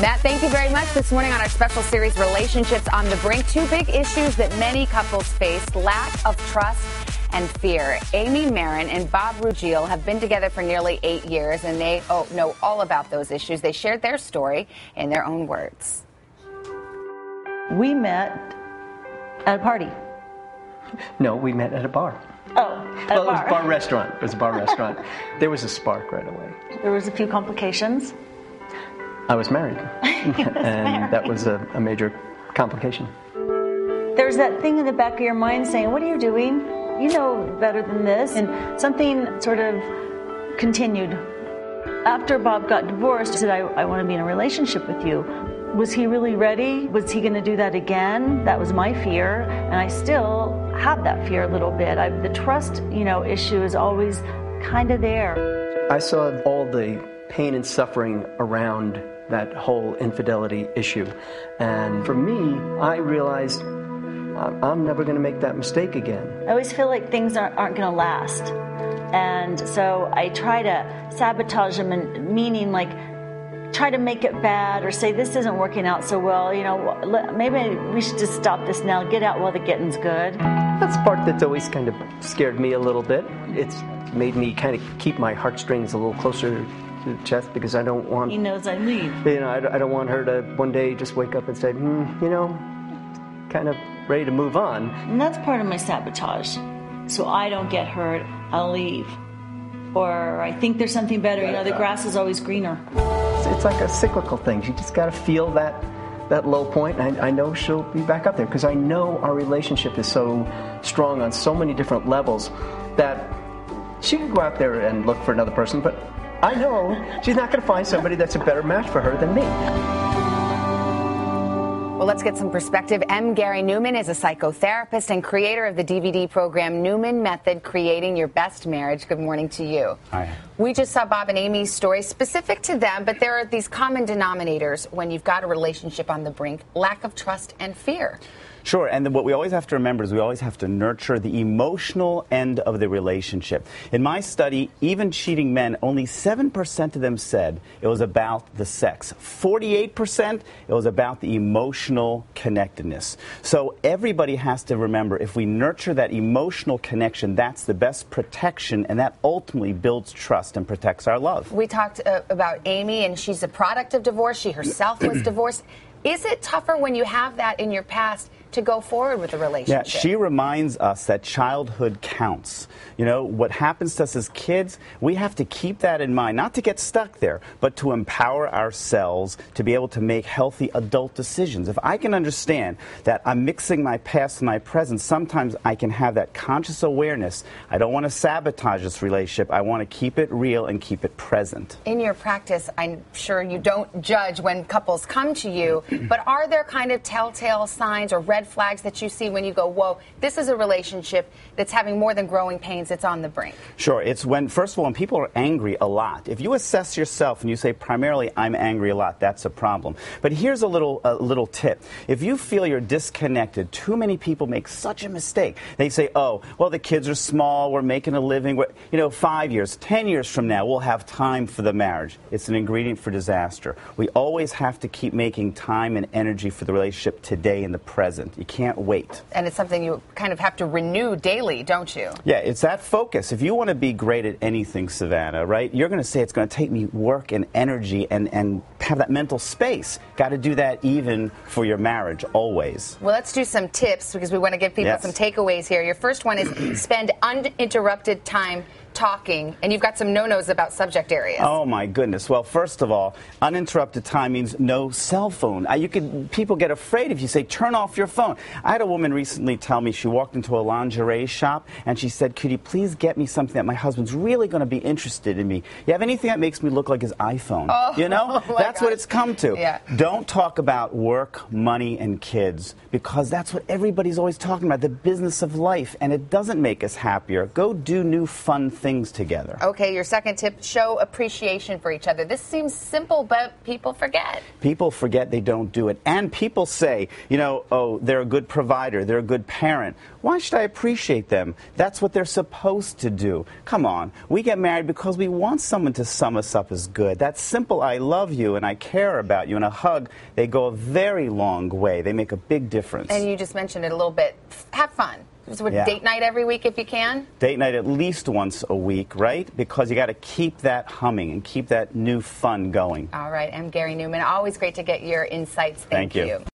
Matt, thank you very much. This morning on our special series, Relationships on the Brink, two big issues that many couples face lack of trust and fear. Amy Marin and Bob Ruggiel have been together for nearly eight years, and they oh, know all about those issues. They shared their story in their own words. We met at a party. No, we met at a bar. Oh, at well, a bar. it was a bar restaurant. It was a bar restaurant. There was a spark right away. There was a few complications. I was married, and that was a, a major complication. There's that thing in the back of your mind saying, "What are you doing? You know better than this." And something sort of continued. After Bob got divorced, he said, I, I want to be in a relationship with you. Was he really ready? Was he going to do that again? That was my fear, and I still have that fear a little bit. I, the trust, you know, issue is always kind of there. I saw all the pain and suffering around that whole infidelity issue. And for me, I realized I'm I'm never going to make that mistake again. I always feel like things aren't, aren't going to last. And so I try to sabotage them, and meaning like try to make it bad or say this isn't working out so well. You know, maybe we should just stop this now, get out while the getting's good. That's the part that's always kind of scared me a little bit. It's made me kind of keep my heartstrings a little closer chest because I don't want He knows I leave. you know, I, I don't want her to one day just wake up and say, hmm, you know, kind of ready to move on. And that's part of my sabotage. So I don't get hurt, I'll leave. Or I think there's something better. You know, the grass is always greener. It's, it's like a cyclical thing. You just got to feel that that low point. And I, I know she'll be back up there because I know our relationship is so strong on so many different levels that she could go out there and look for another person, but I know she's not going to find somebody that's a better match for her than me. Well, let's get some perspective. M. Gary Neuman is a psychotherapist and creator of the DVD program Neuman Method Creating Your Best Marriage. Good morning to you. Hi. We just saw Bob and Amy's story specific to them, but there are these common denominators when you've got a relationship on the brink lack of trust and fear. Sure, and what we always have to remember is we always have to nurture the emotional end of the relationship. In my study, even cheating men, only 7% of them said it was about the sex. 48% it was about the emotional connectedness. So everybody has to remember if we nurture that emotional connection, that's the best protection, and that ultimately builds trust and protects our love. We talked uh, about Amy, and she's a product of divorce. She herself was divorced. Is it tougher when you have that in your past to go forward with Yeah, relationship? she reminds us that childhood counts. You know, what happens to us as kids, we have to keep that in mind, not to get stuck there, but to empower ourselves to be able to make healthy adult decisions. If I can understand that I'm mixing my past and my present, sometimes I can have that conscious awareness. I don't want to sabotage this relationship. I want to keep it real and keep it present. in your practice, I'm sure you don't judge when couples come to you, but are there kind of telltale signs or red flags that you see when you go, whoa, this is a relationship that's having more than growing pains, it's on the brink? Sure. It's when, first of all, when people are angry a lot. If you assess yourself and you say, primarily, I'm angry a lot, that's a problem. But here's a little, a little tip. If you feel you're disconnected, too many people make such a mistake. They say, oh, well, the kids are small, we're making a living. We're, you know, five years, ten years from now, we'll have time for the marriage. It's an ingredient for disaster. We always have to keep making time and energy for the relationship today in the present. You can't wait. And it's something you kind of have to renew daily, don't you? Yeah, it's that focus. If you want to be great at anything, Savannah, right, you're going to say it's going to take me work and energy and, and have that mental space. Got to do that even for your marriage, always. Well, let's do some tips because we want to give people Yes. some takeaways here. Your first one is spend uninterrupted time talking, and you've got some no nos about subject areas. Oh my goodness! Well, first of all, uninterrupted time means no cell phone. Uh, you could people get afraid if you say turn off your phone. I had a woman recently tell me she walked into a lingerie shop and she said, "Could you please get me something that my husband's really going to be interested in me? You have anything that makes me look like his iPhone? you know, oh that's what it's come to. Yeah. Don't talk about work, money, and kids because that's what everybody's always talking about the business of life, and it doesn't make us happier. Go do new fun things things together. Okay, your second tip show appreciation for each other. This seems simple, but people forget. People forget they don't do it. And people say, you know, oh, they're a good provider, they're a good parent. Why should I appreciate them? That's what they're supposed to do. Come on. We get married because we want someone to sum us up as good. That simple, I love you and I care about you, and a hug, they go a very long way. They make a big difference. And you just mentioned it a little bit. Have fun. So Yeah. Date night every week if you can. Date night at least once a week, right? Because you got to keep that humming and keep that new fun going. All right, I'm Gary Neuman. Always great to get your insights. Thank you. you.